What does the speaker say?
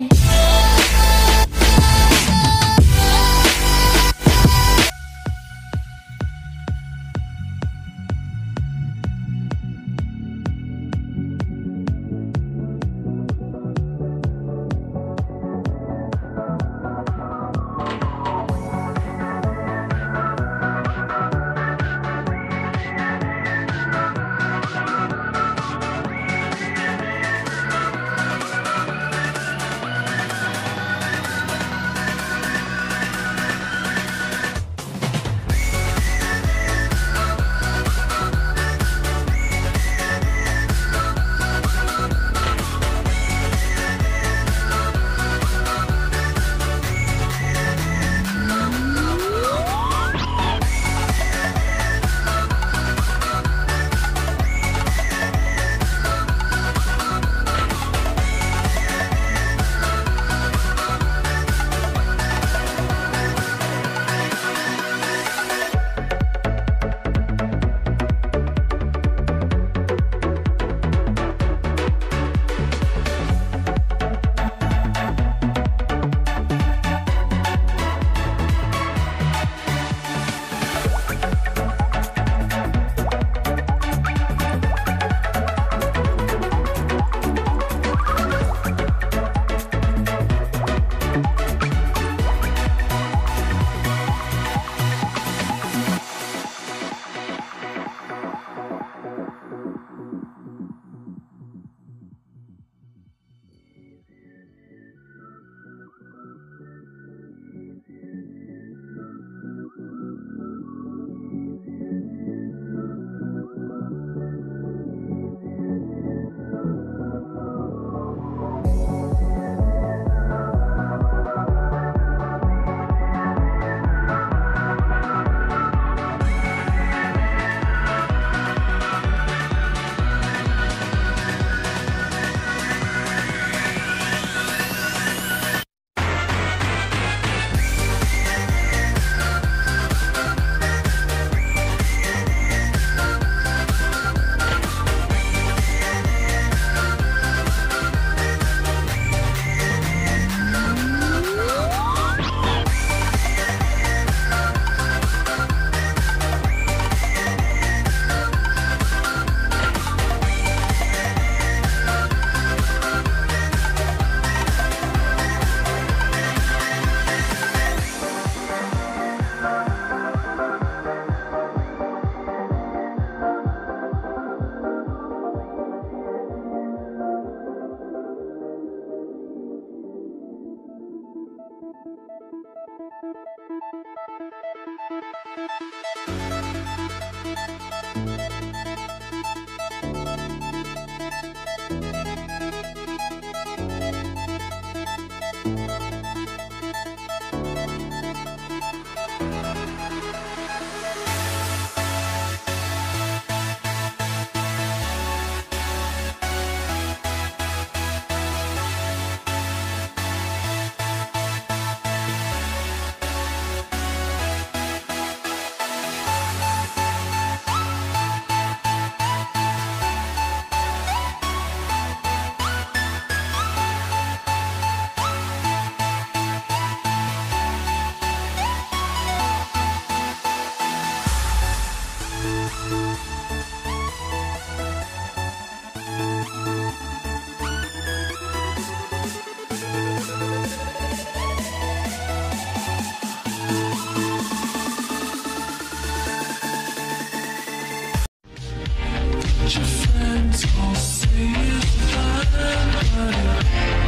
Yeah. your friends won't say it's fine, but